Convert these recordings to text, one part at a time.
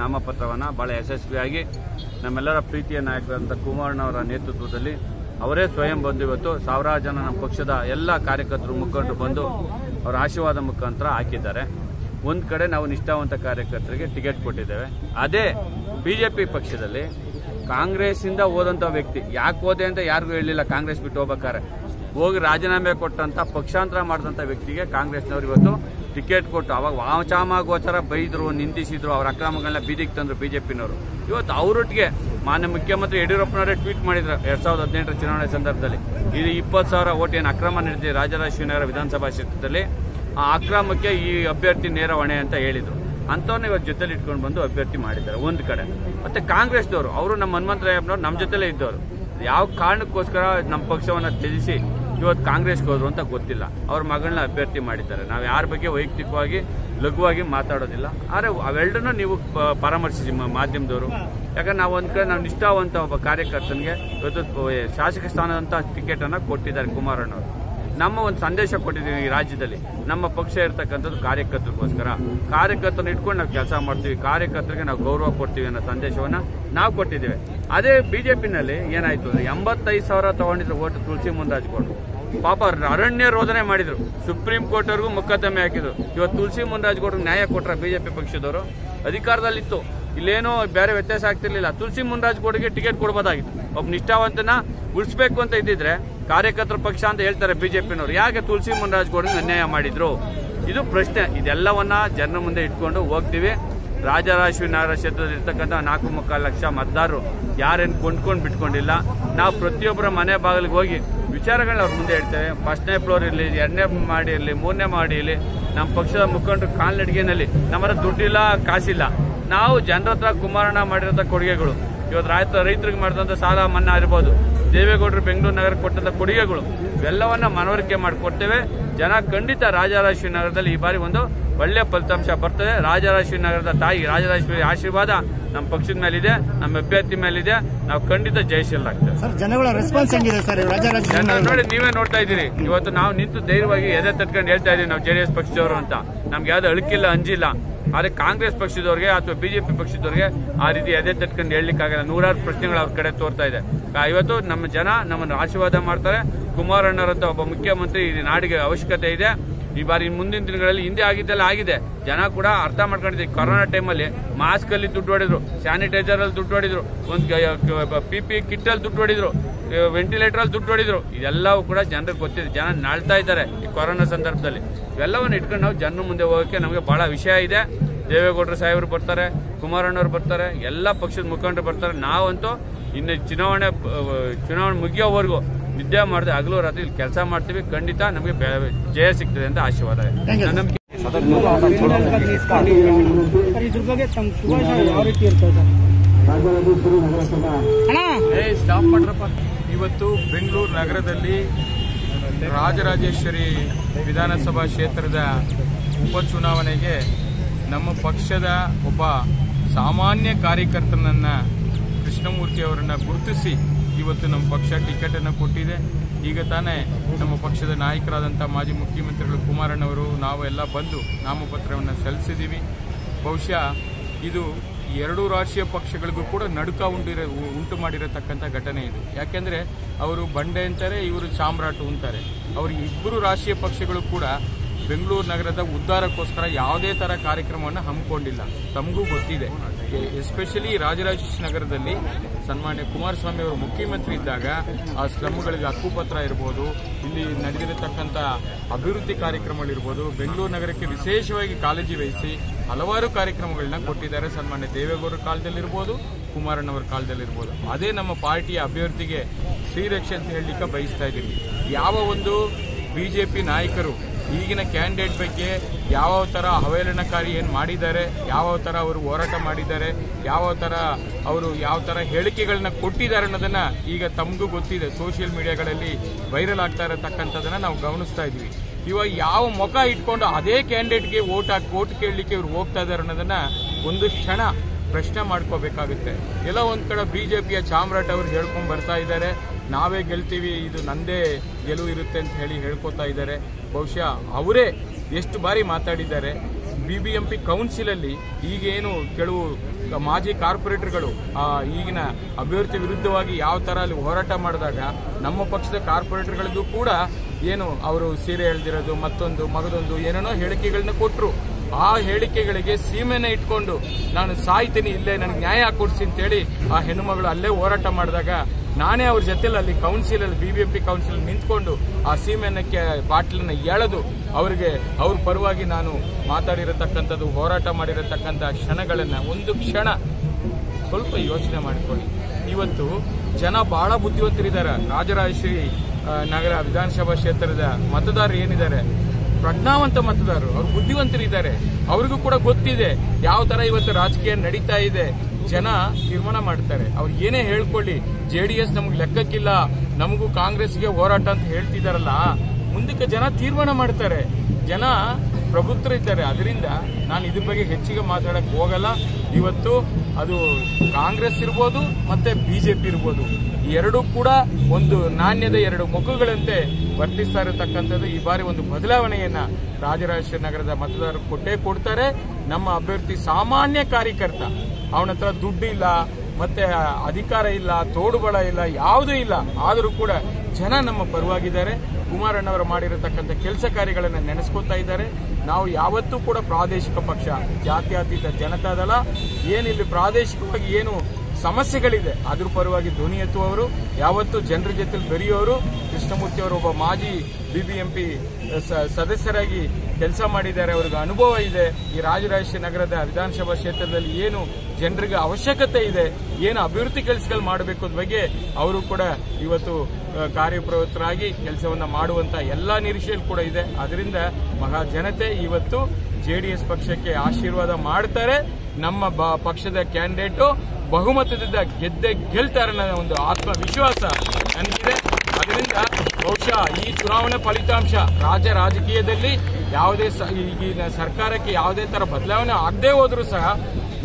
ನಾಮಪತ್ರವನ್ನು ಬಹಳ ಯಶಸ್ವಿಯಾಗಿ ನಮ್ಮೆಲ್ಲರ ಪ್ರೀತಿಯ ನಾಯಕರಾದಂಥ ಕುಮಾರಣ್ಣವರ ನೇತೃತ್ವದಲ್ಲಿ ಅವರೇ ಸ್ವಯಂ ಬಂದು ಇವತ್ತು ಸಾವಿರಾರು ಜನ ನಮ್ಮ ಪಕ್ಷದ ಎಲ್ಲ ಕಾರ್ಯಕರ್ತರು ಮುಖಂಡರು ಬಂದು ಅವರ ಆಶೀರ್ವಾದ ಮುಖಾಂತರ ಹಾಕಿದ್ದಾರೆ. ಒಂದು ಕಡೆ ನಾವು ನಿಷ್ಠಾವಂತ ಕಾರ್ಯಕರ್ತರಿಗೆ ಟಿಕೆಟ್ ಕೊಟ್ಟಿದ್ದೇವೆ. ಅದೇ ಬಿಜೆಪಿ ಪಕ್ಷದಲ್ಲಿ ಕಾಂಗ್ರೆಸ್ಸಿಂದ ಹೋದಂಥ ವ್ಯಕ್ತಿ, ಯಾಕೆ ಹೋದೆ ಅಂತ ಯಾರಿಗೂ ಹೇಳಿಲ್ಲ ಕಾಂಗ್ರೆಸ್ ಬಿಟ್ಟು ಹೋಗ್ಬೇಕಾರೆ ಹೋಗಿ ರಾಜೀನಾಮೆ ಕೊಟ್ಟಂಥ ಪಕ್ಷಾಂತರ ಮಾಡಿದಂಥ ವ್ಯಕ್ತಿಗೆ ಕಾಂಗ್ರೆಸ್ನವರು ಇವತ್ತು ಟಿಕೆಟ್ ಕೊಟ್ಟು ಅವಾಗ ವಾಚಾಮ ಗೋಚರ ಬೈದ್ರು, ನಿಂದಿಸಿದ್ರು, ಅವ್ರ ಅಕ್ರಮಗಳನ್ನ ಬೀದಿಗೆ ತಂದ್ರು ಪಿನವರು ಇವತ್ತು ಅವರೊಟ್ಟಿಗೆ ಮಾನ್ಯ ಮುಖ್ಯಮಂತ್ರಿ ಯಡಿಯೂರಪ್ಪನವರೇ ಟ್ವೀಟ್ ಮಾಡಿದ್ರು ಎರಡು ಸಾವಿರದ ಹದಿನೆಂಟರ ಚುನಾವಣೆ ಸಂದರ್ಭದಲ್ಲಿ. ಇದು ಇಪ್ಪತ್ತು ಸಾವಿರ ಓಟ್ ಏನು ಅಕ್ರಮ ನಡೆದಿದೆ ರಾಜರಾಜೇಶ್ವರಿನಗರ ವಿಧಾನಸಭಾ ಕ್ಷೇತ್ರದಲ್ಲಿ, ಆ ಅಕ್ರಮಕ್ಕೆ ಈ ಅಭ್ಯರ್ಥಿ ನೇರ ಹೊಣೆ ಅಂತ ಹೇಳಿದರು. ಅಂಥವ್ರನ್ನ ಇವತ್ತು ಜೊತೆಲಿ ಇಟ್ಕೊಂಡು ಬಂದು ಅಭ್ಯರ್ಥಿ ಮಾಡಿದ್ದಾರೆ ಒಂದು ಕಡೆ. ಮತ್ತೆ ಕಾಂಗ್ರೆಸ್ದವರು, ಅವರು ನಮ್ಮ ಹನುಮಂತರಾಯಪ್ಪನವ್ರು ನಮ್ಮ ಜೊತೆಲೇ ಇದ್ದವರು. ಯಾವ ಕಾರಣಕ್ಕೋಸ್ಕರ ನಮ್ಮ ಪಕ್ಷವನ್ನು ತ್ಯಜಿಸಿ ಇವತ್ತು ಕಾಂಗ್ರೆಸ್ಗೆ ಹೋದ್ರು ಅಂತ ಗೊತ್ತಿಲ್ಲ. ಅವ್ರ ಮಗಳನ್ನ ಅಭ್ಯರ್ಥಿ ಮಾಡಿದ್ದಾರೆ. ನಾವು ಯಾರ ಬಗ್ಗೆ ವೈಯಕ್ತಿಕವಾಗಿ, ಲಘುವಾಗಿ ಮಾತಾಡೋದಿಲ್ಲ. ಆದರೆ ಅವೆರಡನ್ನೂ ನೀವು ಪರಾಮರ್ಶಿಸಿ ಮಾಧ್ಯಮದವರು. ಯಾಕಂದ್ರೆ ನಾವು ಒಂದು ಕಡೆ ನಾವು ನಿಷ್ಠಾವಂತ ಒಬ್ಬ ಕಾರ್ಯಕರ್ತನಿಗೆ ಇವತ್ತು ಶಾಸಕ ಸ್ಥಾನದಂತ ಟಿಕೆಟ್ ಅನ್ನ ಕೊಟ್ಟಿದ್ದಾರೆ ಕುಮಾರಣ್ಣವರು ನಮ್ಮ ಒಂದು ಸಂದೇಶ ಕೊಟ್ಟಿದ್ದೀವಿ ಈ ರಾಜ್ಯದಲ್ಲಿ. ನಮ್ಮ ಪಕ್ಷ ಇರ್ತಕ್ಕಂಥದ್ದು ಕಾರ್ಯಕರ್ತರಿಗೋಸ್ಕರ. ಕಾರ್ಯಕರ್ತರನ್ನ ಇಟ್ಕೊಂಡು ನಾವು ಕೆಲಸ ಮಾಡ್ತೀವಿ. ಕಾರ್ಯಕರ್ತರಿಗೆ ನಾವು ಗೌರವ ಕೊಡ್ತೀವಿ ಅನ್ನೋ ಸಂದೇಶವನ್ನ ನಾವು ಕೊಟ್ಟಿದ್ದೇವೆ. ಅದೇ ಬಿಜೆಪಿನಲ್ಲಿ ಏನಾಯ್ತು ಅಂದ್ರೆ ಎಂಬತ್ತೈದು ಸಾವಿರ ತಗೊಂಡಿದ್ರು ಓಟು ತುಳಸಿ ಗೌಡ್ರು. ಪಾಪ ಅರಣ್ಯ ರೋಧನೆ ಮಾಡಿದ್ರು. ಸುಪ್ರೀಂ ಕೋರ್ಟ್ ವರೆಗೂ ಮೊಕದ್ದಮೆ ಹಾಕಿದ್ರು. ಇವತ್ತು ತುಳಸಿ ಮುನ್ರಾಜ್ ಗೌಡ್ರಿಗೆ ನ್ಯಾಯ ಕೊಟ್ರ ಬಿಜೆಪಿ ಪಕ್ಷದವರು. ಅಧಿಕಾರದಲ್ಲಿತ್ತು. ಇಲ್ಲೇನೋ ಬೇರೆ ವ್ಯತ್ಯಾಸ ಆಗ್ತಿರ್ಲಿಲ್ಲ. ತುಳಸಿ ಮುನ್ರಾಜ್ ಗೌಡ್ಗೆ ಟಿಕೆಟ್ ಕೊಡ್ಬೋದಾಗಿತ್ತು. ಒಬ್ಬ ನಿಷ್ಠಾವಂತನ ಉಳಿಸ್ಬೇಕು ಅಂತ ಇದ್ದಿದ್ರೆ ಕಾರ್ಯಕರ್ತರ ಪಕ್ಷ ಅಂತ ಹೇಳ್ತಾರೆ ಬಿಜೆಪಿನವರು. ಯಾಕೆ ತುಳಸಿ ಮುನ್ರಾಜ್ ಗೌಡ್ಗೆ ಅನ್ಯಾಯ ಮಾಡಿದ್ರು? ಇದು ಪ್ರಶ್ನೆ. ಇದೆಲ್ಲವನ್ನ ಜನರ ಮುಂದೆ ಇಟ್ಕೊಂಡು ಹೋಗ್ತೀವಿ. ರಾಜರಾಜೇಶ್ವರಿ ಕ್ಷೇತ್ರದಲ್ಲಿ ಇರ್ತಕ್ಕಂಥ ನಾಲ್ಕು ಮುಕ್ಕಾಲು ಲಕ್ಷ ಮತದಾರರು. ಯಾರೇನು ಕೊಂಡ್ಕೊಂಡು ಬಿಟ್ಕೊಂಡಿಲ್ಲ. ನಾವು ಪ್ರತಿಯೊಬ್ಬರ ಮನೆ ಬಾಗಿಲಿಗೆ ಹೋಗಿ ವಿಚಾರಗಳನ್ನ ಅವ್ರ ಮುಂದೆ ಇಡ್ತೇವೆ ಫಸ್ಟ್ನೇ ಫ್ಲೋರ್ ಇರಲಿ, ಎರಡನೇ ಮಾಡಿ ಇರಲಿ, ಮೂರನೇ ಮಾಡಿ ಇರಲಿ ನಮ್ಮ ಪಕ್ಷದ ಮುಖಂಡರು ಕಾಲ್ನಡಿಗೆನಲ್ಲಿ ನಮ್ಮ ಹತ್ರ ದುಡ್ಡಿಲ್ಲ, ಕಾಸಿಲ್ಲ. ನಾವು ಜನರ ಹತ್ರ ಕುಮಾರಣ್ಣ ಮಾಡಿರೋಂಥ ಕೊಡುಗೆಗಳು. ಇವತ್ತು ರೈತ ರೈತರಿಗೆ ಮಾಡಿದಂಥ ಸಾಲ ಮನ್ನಾ ಇರ್ಬೋದು ದೇವೇಗೌಡರು ಬೆಂಗಳೂರು ನಗರಕ್ಕೆ ಕೊಟ್ಟಂತ ಕೊಡುಗೆಗಳು ಇವೆಲ್ಲವನ್ನ ಮನವರಿಕೆ ಮಾಡಿಕೊಡ್ತೇವೆ. ಜನ ಖಂಡಿತ ರಾಜರಾಜೇಶ್ವರಿ ನಗರದಲ್ಲಿ ಈ ಬಾರಿ ಒಂದು ಒಳ್ಳೆ ಫಲಿತಾಂಶ ಬರ್ತದೆ. ರಾಜರಾಜೇಶ್ವರಿ ನಗರದ ತಾಯಿ ರಾಜರಾಜೇಶ್ವರಿ ಆಶೀರ್ವಾದ ನಮ್ಮ ಪಕ್ಷದ ಮೇಲಿದೆ ನಮ್ಮ ಅಭ್ಯರ್ಥಿ ಮೇಲಿದೆ. ನಾವು ಖಂಡಿತ ಜಯಶೀಲಾಗ್ತೇವೆ ಜನ ನೋಡಿ ನೀವೇ ನೋಡ್ತಾ ಇದ್ದೀರಿ. ಇವತ್ತು ನಾವು ನಿಂತು ಧೈರ್ಯವಾಗಿ ಎದೆ ತಟ್ಕೊಂಡು ಹೇಳ್ತಾ ಇದೀವಿ ನಾವು ಜೆಡಿಎಸ್ ಪಕ್ಷದವರು ಅಂತ. ನಮ್ಗೆ ಯಾವ್ದು ಅಳುಕಿಲ್ಲ ಅಂಜಿಲ್ಲ. ಆದ್ರೆ ಕಾಂಗ್ರೆಸ್ ಪಕ್ಷದವ್ರಿಗೆ ಅಥವಾ ಬಿಜೆಪಿ ಪಕ್ಷದವ್ರಿಗೆ ಆ ರೀತಿ ಎದೆ ತಟ್ಕೊಂಡು ಹೇಳಲಿಕ್ಕಾಗಲ್ಲ. ನೂರಾರು ಪ್ರಶ್ನೆಗಳು ಅವ್ರ ಕಡೆ ತೋರ್ತಾ ಇದೆ. ಇವತ್ತು ನಮ್ಮ ಜನ ನಮ್ಮನ್ನು ಆಶೀರ್ವಾದ ಮಾಡ್ತಾರೆ. ಕುಮಾರಣ್ಣರಂತ ಒಬ್ಬ ಮುಖ್ಯಮಂತ್ರಿ ಈ ನಾಡಿಗೆ ಅವಶ್ಯಕತೆ ಇದೆ. ಈ ಬಾರಿ ಮುಂದಿನ ದಿನಗಳಲ್ಲಿ ಹಿಂದೆ ಆಗಿದ್ದೆಲ್ಲ ಆಗಿದೆ. ಜನ ಕೂಡ ಅರ್ಥ ಮಾಡ್ಕೊಂಡಿದ್ದೆ ಕೊರೋನಾ ಟೈಮಲ್ಲಿ ಮಾಸ್ಕ್ ಅಲ್ಲಿ ದುಡ್ಡು ಹೊಡಿದ್ರು ಸ್ಯಾನಿಟೈಸರ್ ಅಲ್ಲಿ ದುಡ್ಡು ಹೊಡಿದ್ರು, ಒಂದು ಪಿ ಪಿ ಕಿಟ್ ಅಲ್ಲಿ ದುಡ್ಡು ಹೊಡಿದ್ರು. ವೆಂಟಿಲೇಟರ್ ಅಲ್ಲಿ ದುಡ್ಡು ಹೊಡಿದ್ರು. ಇದೆಲ್ಲವೂ ಕೂಡ ಜನರಿಗೆ ಗೊತ್ತಿದೆ. ಜನ ನಾಳ್ತಾ ಇದ್ದಾರೆ ಈ ಕೊರೋನಾ ಸಂದರ್ಭದಲ್ಲಿ. ಇವೆಲ್ಲವನ್ನು ಇಟ್ಕೊಂಡು ನಾವು ಜನರ ಮುಂದೆ ಹೋಗೋಕೆ ನಮಗೆ ಬಹಳ ವಿಷಯ ಇದೆ. ದೇವೇಗೌಡರು ಸಾಹೇಬರು ಬರ್ತಾರೆ ಕುಮಾರಣ್ಣವ್ರು ಬರ್ತಾರೆ ಎಲ್ಲ ಪಕ್ಷದ ಮುಖಂಡರು ಬರ್ತಾರೆ. ನಾವಂತೂ ಇನ್ನು ಚುನಾವಣೆ ಚುನಾವಣೆ ಮುಗಿಯೋವರೆಗೂ ನಿದ್ದೆ ಮಾಡ್ತೀವಿ ಹಗಲು ರಾತ್ರಿ ಇಲ್ಲಿ ಕೆಲಸ ಮಾಡ್ತೀವಿ. ಖಂಡಿತ ನಮಗೆ ಜಯ ಸಿಗ್ತದೆ ಅಂತ ಆಶೀರ್ವಾದ ಇದೆ. ಇವತ್ತು ಬೆಂಗಳೂರು ನಗರದಲ್ಲಿ ರಾಜರಾಜೇಶ್ವರಿ ವಿಧಾನಸಭಾ ಕ್ಷೇತ್ರದ ಉಪಚುನಾವಣೆಗೆ ನಮ್ಮ ಪಕ್ಷದ ಒಬ್ಬ ಸಾಮಾನ್ಯ ಕಾರ್ಯಕರ್ತನನ್ನು ಕೃಷ್ಣಮೂರ್ತಿ ಅವರನ್ನು ಗುರುತಿಸಿ ಇವತ್ತು ನಮ್ಮ ಪಕ್ಷ ಟಿಕೆಟನ್ನು ಕೊಟ್ಟಿದೆ. ಈಗ ತಾನೇ ನಮ್ಮ ಪಕ್ಷದ ನಾಯಕರಾದಂಥ ಮಾಜಿ ಮುಖ್ಯಮಂತ್ರಿಗಳು ಕುಮಾರಣ್ಣವರು, ನಾವು ಎಲ್ಲ ಬಂದು ನಾಮಪತ್ರವನ್ನು ಸಲ್ಲಿಸಿದ್ದೀವಿ. ಬಹುಶಃ ಇದು ಎರಡೂ ರಾಷ್ಟ್ರೀಯ ಪಕ್ಷಗಳಿಗೂ ಕೂಡ ನಡುಕ ಉಂಡಿರ ಉಂಟು ಮಾಡಿರತಕ್ಕಂಥ ಘಟನೆ ಇದು. ಯಾಕೆಂದರೆ, ಅವರು ಬಂಡೆ ಅಂತಾರೆ, ಇವರು ಸಾಮ್ರಾಟು ಅಂತಾರೆ ಅವರು ಇಬ್ಬರು ರಾಷ್ಟ್ರೀಯ ಪಕ್ಷಗಳು ಕೂಡ ಬೆಂಗಳೂರು ನಗರದ ಉದ್ಧಾರಕ್ಕೋಸ್ಕರ ಯಾವುದೇ ತರ ಕಾರ್ಯಕ್ರಮವನ್ನು ಹಮ್ಮಿಕೊಂಡಿಲ್ಲ. ತಮಗೂ ಗೊತ್ತಿದೆ. ಎಸ್ಪೆಷಲಿ ರಾಜರಾಜೇಶ್ವರಿ ನಗರದಲ್ಲಿ ಸನ್ಮಾನ್ಯ ಕುಮಾರಸ್ವಾಮಿ ಅವರು ಮುಖ್ಯಮಂತ್ರಿ ಇದ್ದಾಗ ಆ ಸ್ಲಮ್ಗಳಿಗೆ ಹಕ್ಕುಪತ್ರ ಇರ್ಬೋದು, ಇಲ್ಲಿ ನಡೆದಿರತಕ್ಕಂಥ ಅಭಿವೃದ್ಧಿ ಕಾರ್ಯಕ್ರಮಗಳಿರ್ಬೋದು ಬೆಂಗಳೂರು ನಗರಕ್ಕೆ ವಿಶೇಷವಾಗಿ ಕಾಳಜಿ ವಹಿಸಿ ಹಲವಾರು ಕಾರ್ಯಕ್ರಮಗಳನ್ನ ಕೊಟ್ಟಿದ್ದಾರೆ. ಸನ್ಮಾನ್ಯ ದೇವೇಗೌಡರ ಕಾಲದಲ್ಲಿರ್ಬೋದು, ಕುಮಾರಣ್ಣವರ ಕಾಲದಲ್ಲಿರ್ಬೋದು. ಅದೇ ನಮ್ಮ ಪಾರ್ಟಿಯ ಅಭ್ಯರ್ಥಿಗೆ ಶ್ರೀರಕ್ಷೆ ಅಂತ ಹೇಳಲಿಕ್ಕೆ ಬಯಸ್ತಾ ಇದ್ದೀವಿ ಯಾವ ಒಂದು ಬಿಜೆಪಿ ನಾಯಕರು ಈಗಿನ ಕ್ಯಾಂಡಿಡೇಟ್ ಬಗ್ಗೆ ಯಾವ ಥರ ಅವಹೇಳನಕಾರಿ ಏನು ಮಾಡಿದ್ದಾರೆ, ಯಾವ ಥರ ಅವರು ಹೋರಾಟ ಮಾಡಿದ್ದಾರೆ, ಯಾವ ಥರ ಅವರು ಯಾವ ಥರ ಹೇಳಿಕೆಗಳನ್ನ ಕೊಟ್ಟಿದ್ದಾರೆ ಅನ್ನೋದನ್ನ ಈಗ ತಮಗೂ ಗೊತ್ತಿದೆ. ಸೋಷಿಯಲ್ ಮೀಡಿಯಾಗಳಲ್ಲಿ ವೈರಲ್ ಆಗ್ತಾ ಇರತಕ್ಕಂಥದ್ದನ್ನು ನಾವು ಗಮನಿಸ್ತಾ ಇದ್ವಿ. ಇವಾಗ ಯಾವ ಮುಖ ಇಟ್ಕೊಂಡು ಅದೇ ಕ್ಯಾಂಡಿಡೇಟ್ಗೆ ವೋಟ್ ಹಾಕಿ, ಓಟ್ ಕೇಳಲಿಕ್ಕೆ ಇವ್ರು ಹೋಗ್ತಾ ಇದ್ದಾರೆ ಅನ್ನೋದನ್ನ ಒಂದು ಕ್ಷಣ ಪ್ರಶ್ನೆ ಮಾಡ್ಕೋಬೇಕಾಗುತ್ತೆ. ಎಲ್ಲ ಒಂದು ಕಡೆ ಬಿಜೆಪಿಯ ಚಾಮರಾಟ್ ಅವರು ಹೇಳ್ಕೊಂಡು ಬರ್ತಾ ಇದ್ದಾರೆ. ನಾವೇ ಗೆಲ್ತೀವಿ, ಇದು ನಂದೇ ಗೆಲುವು ಇರುತ್ತೆ ಅಂತ ಹೇಳಿ ಹೇಳ್ಕೊತಾ ಇದ್ದಾರೆ. ಬಹುಶಃ ಅವರೇ ಎಷ್ಟು ಬಾರಿ ಮಾತಾಡಿದ್ದಾರೆ. ಬಿ ಬಿ ಎಂ ಪಿ ಕೌನ್ಸಿಲಲ್ಲಿ ಈಗೇನು ಕೆಲವು ಮಾಜಿ ಕಾರ್ಪೊರೇಟರ್ಗಳು ಈಗಿನ ಅಭಿವೃದ್ಧಿ ವಿರುದ್ಧವಾಗಿ ಯಾವ ಥರ ಅಲ್ಲಿ ಹೋರಾಟ ಮಾಡಿದಾಗ ನಮ್ಮ ಪಕ್ಷದ ಕಾರ್ಪೊರೇಟರ್ಗಳಿಗೂ ಕೂಡ ಏನು ಅವರು ಸೀರೆ ಎಳೆದಿರೋದು, ಮತ್ತೊಂದು ಮಗದೊಂದು ಏನೇನೋ ಹೇಳಿಕೆಗಳನ್ನ ಕೊಟ್ಟರು ಆ ಹೇಳಿಕೆಗಳಿಗೆ ಸೀಮೆನ ಇಟ್ಕೊಂಡು ನಾನು ಸಾಯ್ತೀನಿ, ಇಲ್ಲೇ ನನಗೆ ನ್ಯಾಯ ಕೊಡಿಸಿ ಅಂತೇಳಿ ಆ ಹೆಣ್ಣುಮಗಳು ಅಲ್ಲೇ ಹೋರಾಟ ಮಾಡಿದಾಗ ನಾನೇ ಅವ್ರ ಜೊತೆಲಿ ಅಲ್ಲಿ ಕೌನ್ಸಿಲ್ ಅಲ್ಲಿ ಬಿಬಿಎಂಪಿ ಕೌನ್ಸಿಲ್ ನಿಂತ್ಕೊಂಡು ಆ ಸೀಮೆನಕ್ಕೆ ಬಾಟ್ಲನ್ನ ಎಳೆದು ಅವರಿಗೆ, ಅವ್ರ ಪರವಾಗಿ ನಾನು ಮಾತಾಡಿರತಕ್ಕಂಥದ್ದು, ಹೋರಾಟ ಮಾಡಿರತಕ್ಕಂಥ ಕ್ಷಣಗಳನ್ನ ಒಂದು ಕ್ಷಣ ಸ್ವಲ್ಪ ಯೋಚನೆ ಮಾಡಿಕೊಳ್ಳಿ. ಇವತ್ತು ಜನ ಬಹಳ ಬುದ್ಧಿವಂತರಿದ್ದಾರೆ. ರಾಜರಾಜಶ್ರೀ ನಗರ ವಿಧಾನಸಭಾ ಕ್ಷೇತ್ರದ ಮತದಾರರು ಏನಿದ್ದಾರೆ? ಪ್ರಜ್ಞಾವಂತ ಮತದಾರರು. ಅವ್ರು ಬುದ್ಧಿವಂತರಿದ್ದಾರೆ. ಅವ್ರಿಗೂ ಕೂಡ ಗೊತ್ತಿದೆ. ಯಾವ ತರ ಇವತ್ತು ರಾಜಕೀಯ ನಡೀತಾ ಇದೆ. ಜನ ತೀರ್ಮಾನ ಮಾಡ್ತಾರೆ ಅವ್ರು ಏನೇ ಹೇಳ್ಕೊಳ್ಳಿ, ಜೆ ಡಿ ಎಸ್ ನಮ್ಗೆ ಲೆಕ್ಕಕ್ಕಿಲ್ಲ, ನಮಗೂ ಕಾಂಗ್ರೆಸ್ಗೆ ಹೋರಾಟ ಅಂತ ಹೇಳ್ತಿದಾರಲ್ಲ, ಮುಂದಕ್ಕೆ ಜನ ತೀರ್ಮಾನ ಮಾಡ್ತಾರೆ. ಜನ ಪ್ರಬುದ್ಧರಿದ್ದಾರೆ ಅದರಿಂದ ನಾನು ಇದ್ರ ಬಗ್ಗೆ ಹೆಚ್ಚಿಗೆ ಮಾತಾಡಕ್ಕೆ ಹೋಗಲ್ಲ. ಇವತ್ತು ಅದು ಕಾಂಗ್ರೆಸ್ ಇರ್ಬೋದು, ಮತ್ತೆ ಬಿಜೆಪಿ ಇರ್ಬೋದು. ಈ ಎರಡೂ ಕೂಡ ಒಂದು ನಾಣ್ಯದ ಎರಡು ಮುಖಗಳಂತೆ ವರ್ತಿಸ್ತಾ ಇರತಕ್ಕಂಥದ್ದು ಈ ಬಾರಿ ಒಂದು ಬದಲಾವಣೆಯನ್ನ ರಾಜರಾಜೇಶ್ವರಿ ನಗರದ ಮತದಾರರು ಕೊಟ್ಟೇ ಕೊಡ್ತಾರೆ. ನಮ್ಮ ಅಭ್ಯರ್ಥಿ ಸಾಮಾನ್ಯ ಕಾರ್ಯಕರ್ತ. ಅವನ ಹತ್ರ ದುಡ್ಡು ಇಲ್ಲ, ಮತ್ತೆ ಅಧಿಕಾರ ಇಲ್ಲ, ತೋಡುಬಳ ಇಲ್ಲ, ಯಾವುದೂ ಇಲ್ಲ. ಆದರೂ ಕೂಡ ಜನ ನಮ್ಮ ಪರವಾಗಿದ್ದಾರೆ. ಕುಮಾರಣ್ಣವರು ಮಾಡಿರತಕ್ಕಂಥ ಕೆಲಸ ಕಾರ್ಯಗಳನ್ನು ನೆನೆಸ್ಕೊತಾ ಇದ್ದಾರೆ. ನಾವು ಯಾವತ್ತೂ ಕೂಡ ಪ್ರಾದೇಶಿಕ ಪಕ್ಷ, ಜಾತ್ಯತೀತ ಜನತಾದಳ. ಏನಿಲ್ಲಿ ಪ್ರಾದೇಶಿಕವಾಗಿ ಏನು ಸಮಸ್ಯೆಗಳಿದೆ. ಅದ್ರ ಪರವಾಗಿ ಧ್ವನಿ ಎತ್ತುವವರು, ಯಾವತ್ತೂ ಜನರ ಜೊತೆ ಬೆರೆಯುವವರು, ಕೃಷ್ಣಮೂರ್ತಿ ಅವರು ಒಬ್ಬ ಮಾಜಿ ಬಿಬಿಎಂಪಿ ಸದಸ್ಯರಾಗಿ ಕೆಲಸ ಮಾಡಿದ್ದಾರೆ. ಅವ್ರಿಗೆ ಅನುಭವ ಇದೆ. ಈ ರಾಜರಾಜೇಶ್ವರಿ ನಗರದ ವಿಧಾನಸಭಾ ಕ್ಷೇತ್ರದಲ್ಲಿ ಏನು ಜನರಿಗೆ ಅವಶ್ಯಕತೆ ಇದೆ, ಏನು ಅಭಿವೃದ್ಧಿ ಕೆಲಸಗಳು ಮಾಡಬೇಕು ಬಗ್ಗೆ ಅವರು ಕೂಡ ಇವತ್ತು ಕಾರ್ಯಪ್ರವೃತ್ತರಾಗಿ ಕೆಲಸವನ್ನ ಮಾಡುವಂತ ಎಲ್ಲಾ ನಿರೀಕ್ಷೆಯಲ್ಲಿ ಕೂಡ ಇದೆ. ಅದರಿಂದ ಮಹಾ ಜನತೆ ಇವತ್ತು ಜೆಡಿಎಸ್ ಪಕ್ಷಕ್ಕೆ ಆಶೀರ್ವಾದ ಮಾಡ್ತಾರೆ. ನಮ್ಮ ಪಕ್ಷದ ಕ್ಯಾಂಡಿಡೇಟು ಬಹುಮತದಿಂದ ಗೆದ್ದೆ ಗೆಲ್ತಾರೆ ಅನ್ನೋ ಒಂದು ಆತ್ಮವಿಶ್ವಾಸ ನನಗಿದೆ ಅದರಿಂದ ಬಹುಶಃ ಈ ಚುನಾವಣೆ ಫಲಿತಾಂಶ ರಾಜ್ಯ ರಾಜಕೀಯದಲ್ಲಿ ಯಾವುದೇ ಈಗಿನ ಸರ್ಕಾರಕ್ಕೆ ಯಾವುದೇ ಥರ ಬದಲಾವಣೆ ಆಗದೆ ಹೋದರೂ ಸಹ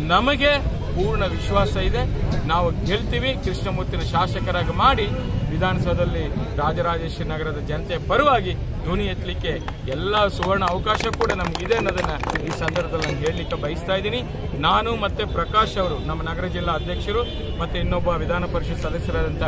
ನಮಗೆ ಪೂರ್ಣ ವಿಶ್ವಾಸ ಇದೆ. ನಾವು ಗೆಲ್ತೀವಿ. ಕೃಷ್ಣಮೂರ್ತಿನ ಶಾಸಕರಾಗಿ ಮಾಡಿ ವಿಧಾನಸೌಧದಲ್ಲಿ ರಾಜರಾಜೇಶ್ವರಿ ನಗರದ ಜನತೆ ಪರವಾಗಿ ಧ್ವನಿ ಎತ್ತಲಿಕ್ಕೆ ಎಲ್ಲ ಸುವರ್ಣ ಅವಕಾಶ ಕೂಡ ನಮಗಿದೆ ಅನ್ನೋದನ್ನ ಈ ಸಂದರ್ಭದಲ್ಲಿ ನಾನು ಹೇಳಲಿಕ್ಕೆ ಬಯಸ್ತಾ ಇದ್ದೀನಿ. ನಾನು ಮತ್ತೆ ಪ್ರಕಾಶ್ ಅವರು, ನಮ್ಮ ನಗರ ಜಿಲ್ಲಾ ಅಧ್ಯಕ್ಷರು ಮತ್ತೆ ಇನ್ನೊಬ್ಬ ವಿಧಾನ ಪರಿಷತ್ ಸದಸ್ಯರಾದಂಥ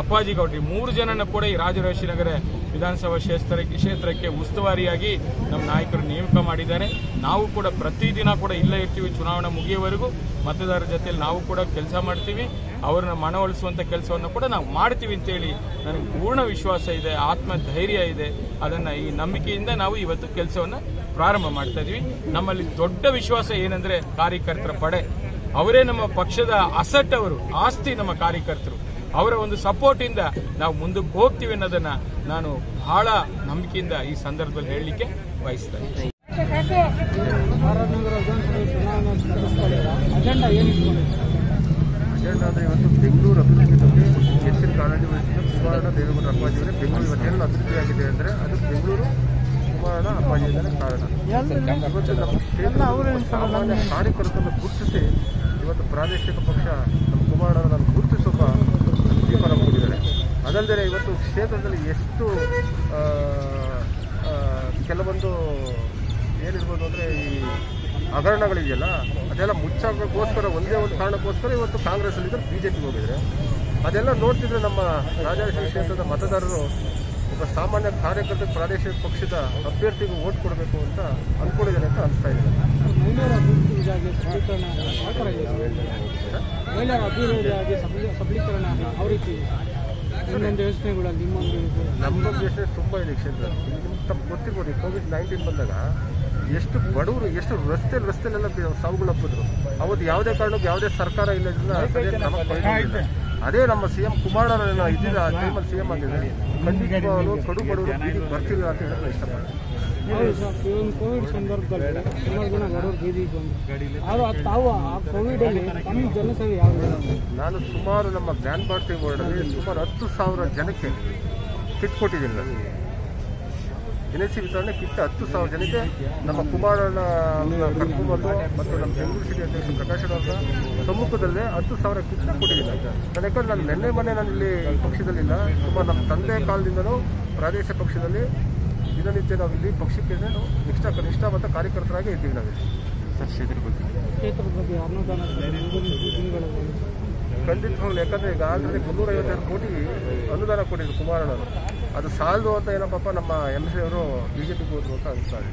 ಅಪ್ಪಾಜಿ ಗೌಡ್ರಿ, ಮೂರು ಜನನ ಕೂಡ ಈ ರಾಜರಾಜೇಶ್ವರಿ ನಗರ ವಿಧಾನಸಭಾ ಕ್ಷೇತ್ರ, ಕ್ಷೇತ್ರಕ್ಕೆ ಉಸ್ತುವಾರಿಯಾಗಿ ನಮ್ಮ ನಾಯಕರು ನೇಮಕ ಮಾಡಿದ್ದಾರೆ. ನಾವು ಕೂಡ ಪ್ರತಿದಿನ ಕೂಡ ಇಲ್ಲೇ ಇರ್ತೀವಿ, ಚುನಾವಣೆ ಮುಗಿಯುವವರೆಗೂ. ಮತದಾರರ ಜೊತೆಯಲ್ಲಿ ನಾವು ಕೂಡ ಕೆಲಸ ಮಾಡ್ತೀವಿ. ಅವರನ್ನ ಮನವೊಲಿಸುವಂತ ಕೆಲಸವನ್ನು ಕೂಡ ನಾವು ಮಾಡ್ತೀವಿ ಅಂತೇಳಿ ನನಗೆ ಪೂರ್ಣ ವಿಶ್ವಾಸ ಇದೆ ಆತ್ಮ ಧೈರ್ಯ ಇದೆ. ಅದನ್ನ ಈ ನಂಬಿಕೆಯಿಂದ ನಾವು ಇವತ್ತು ಕೆಲಸವನ್ನ ಪ್ರಾರಂಭ ಮಾಡ್ತಾ ಇದೀವಿ. ನಮ್ಮಲ್ಲಿ ದೊಡ್ಡ ವಿಶ್ವಾಸ ಏನಂದ್ರೆ ಕಾರ್ಯಕರ್ತರ ಪಡೆ. ಅವರೇ ನಮ್ಮ ಪಕ್ಷದ ಅಸಟ್ ಅವರು, ಆಸ್ತಿ ನಮ್ಮ ಕಾರ್ಯಕರ್ತರು. ಅವರ ಒಂದು ಸಪೋರ್ಟ್ ಇಂದ ನಾವು ಮುಂದಕ್ಕೆ ಹೋಗ್ತೀವಿ ಅನ್ನೋದನ್ನ ನಾನು ಬಹಳ ನಂಬಿಕೆಯಿಂದ ಈ ಸಂದರ್ಭದಲ್ಲಿ ಹೇಳಲಿಕ್ಕೆ ಬಯಸ್ತಾ ಇಟ್ಕೊಂಡಿದ್ದಾರೆ ಇವತ್ತು ಬೆಂಗಳೂರು ಅಭಿವೃದ್ಧಿ ಬಗ್ಗೆ ಹೆಚ್ಚಿನ ಕಾಳಜಿ ವಹಿಸಿದ್ದು ಕುಮಾರಣ್ಣ ದೇವೇಗೌಡ ಅಪ್ಪಾಜಿಯವರೇ ಬೆಂಗಳೂರು ಇವತ್ತೆಲ್ಲ ಅಭಿವೃದ್ಧಿಯಾಗಿದೆ ಅಂದರೆ ಅಂದ್ರೆ ಅದು ಬೆಂಗಳೂರು ಕುಮಾರಣ್ಣ ಅಂದರೆ ಕಾರಣ. ಇವತ್ತು ಸಾಮಾನ್ಯ ಕಾರ್ಯಕರ್ತರನ್ನು ಗುರುತಿಸಿ ಇವತ್ತು ಪ್ರಾದೇಶಿಕ ಪಕ್ಷ ನಮ್ಮ ಕುಮಾರಣ್ಣನನ್ನು ಗುರುತಿಸುವ ತೀರ್ಮಾನ ಮಾಡಿದ್ದಾರೆ ಅದಲ್ಲದೆ ಇವತ್ತು ಕ್ಷೇತ್ರದಲ್ಲಿ ಎಷ್ಟು ಕೆಲವೊಂದು ಏನಿರ್ಬೋದು ಅಂದರೆ ಈ ಹಗರಣಗಳಿದೆಯಲ್ಲ ಅದೆಲ್ಲ ಮುಚ್ಚಾಕೋಸ್ಕರ ಒಂದೇ ಒಂದು ಕಾರಣಕ್ಕೋಸ್ಕರ ಇವತ್ತು ಕಾಂಗ್ರೆಸ್ ಅಲ್ಲಿ ಬಿಜೆಪಿಗೆ ಹೋಗಿದ್ರೆ ಅದೆಲ್ಲ ನೋಡ್ತಿದ್ರೆ ನಮ್ಮ ರಾಜರಾಜೇಶ್ವರಿ ಕ್ಷೇತ್ರದ ಮತದಾರರು ಒಬ್ಬ ಸಾಮಾನ್ಯ ಕಾರ್ಯಕರ್ತ ಪ್ರಾದೇಶಿಕ ಪಕ್ಷದ ಅಭ್ಯರ್ಥಿಗೆ ಓಟ್ ಕೊಡಬೇಕು ಅಂತ ಅನ್ಕೊಂಡಿದ್ದಾರೆ ಅಂತ ಅನಿಸ್ತಾ ಇದೆ. ನಮ್ಮ ದೇಶ ತುಂಬ ಇದೆ ಕ್ಷೇತ್ರ ತಪ್ಪು ಗೊತ್ತಿರ್ಬೋದು ಕೋವಿಡ್ ನೈನ್ಟೀನ್ ಬಂದಾಗ ಎಷ್ಟು ಬಡವರು ಎಷ್ಟು ರಸ್ತೆ ರಸ್ತೆಲೆಲ್ಲ ಸಾವುಗಳಪ್ಪಿದ್ರು ಅವತ್ತು ಯಾವುದೇ ಕಾರಣಕ್ಕೂ ಯಾವುದೇ ಸರ್ಕಾರ ಇಲ್ಲದ್ರಿಂದ. ಅದೇ ನಮ್ಮ ಸಿಎಂ ಎಂ ಇದ್ದಿದ್ದ ಆ ಟೈಮಲ್ಲಿ ಸಿಎಂ ಆಗಿದ್ರೆ ಖಂಡಿತವಾಗಲು ಕಡು ಬಡವರು ಬೀದಿಗೆ ಬರ್ತಿಲ್ಲ ಅಂತ ಹೇಳಕ್ಕೆ ಇಷ್ಟಪಡ್ತೀನಿ. ಕೋವಿಡ್ ಸಂದರ್ಭದಲ್ಲಿ ಸುಮಾರು ಜನ ಬಡವರು ಬೀದಿಗೆ ಬಂದರು. ಆದರೂ ತಾವು ಆ ಕೋವಿಡಲ್ಲಿ ತಮ್ಮ ಜನಸೇವೆ ಯಾವುದು? ನಾನು ಸುಮಾರು ನಮ್ಮ ಜ್ಞಾನ ಭಾರತಿ ವರ್ಡಲ್ಲಿ ಸುಮಾರು ಹತ್ತು ಸಾವಿರ ಜನಕ್ಕೆ ಕಿಟ್ ಕೊಟ್ಟಿದ್ದೀನಿ ನಾನು ಸಿ ವಿತರಣೆ ಕಿಟ್ ಹತ್ತು ಸಾವಿರ ಜನಕ್ಕೆ ನಮ್ಮ ಕುಮಾರಣ್ಣ ಕರ್ಕೊಂಬಂದು ಮತ್ತು ನಮ್ಮ ಬೆಂಗಳೂರು ಸಿಟಿ ಅಧ್ಯಕ್ಷ ಪ್ರಕಾಶ್ ಅವರ ಸಮ್ಮುಖದಲ್ಲೇ ಹತ್ತು ಸಾವಿರ ಕಿಟ್ ಕೊಟ್ಟಿದ್ದೀನಿ ನಾನು ಯಾಕಂದ್ರೆ ನಾನು ನೆನ್ನೆ ಮೊನ್ನೆ ನಾನು ಇಲ್ಲಿ ಪಕ್ಷದಲ್ಲಿಲ್ಲ. ತುಂಬ ನಮ್ಮ ತಂದೆ ಕಾಲದಿಂದಲೂ ಪ್ರಾದೇಶಿಕ ಪಕ್ಷದಲ್ಲಿ ದಿನನಿತ್ಯ ನಾವು ಇಲ್ಲಿ ಪಕ್ಷಕ್ಕೆ ನಾವು ನಿಷ್ಠ ನಿಷ್ಠಾವಂತ ಕಾರ್ಯಕರ್ತರಾಗಿ ಇದ್ದೀವಿ ನಾವಿಲ್ಲಿ. ಕ್ಷೇತ್ರದ ಬಗ್ಗೆ. ಅನುದಾನ ಮುಂದಿನ ದಿನಗಳಲ್ಲಿ ಖಂಡಿತವಾಗ್ಲು ಯಾಕಂದ್ರೆ ಈಗ ಆಲ್ರೆಡಿ ಮುನ್ನೂರ ಐವತ್ತೆರಡು ಕೋಟಿ ಅನುದಾನ ಕೊಟ್ಟಿದ್ರು ಕುಮಾರಣ್ಣವರು. ಅದು ಸಾಲದು ಅಂತ ಏನಪ್ಪಾ ನಮ್ಮ ಎಂ ಸಿ ಅವರು ಬಿಜೆಪಿಗೆ ಹೋದ್ರು ಅಂತ ಅನಿಸ್ತಾರೆ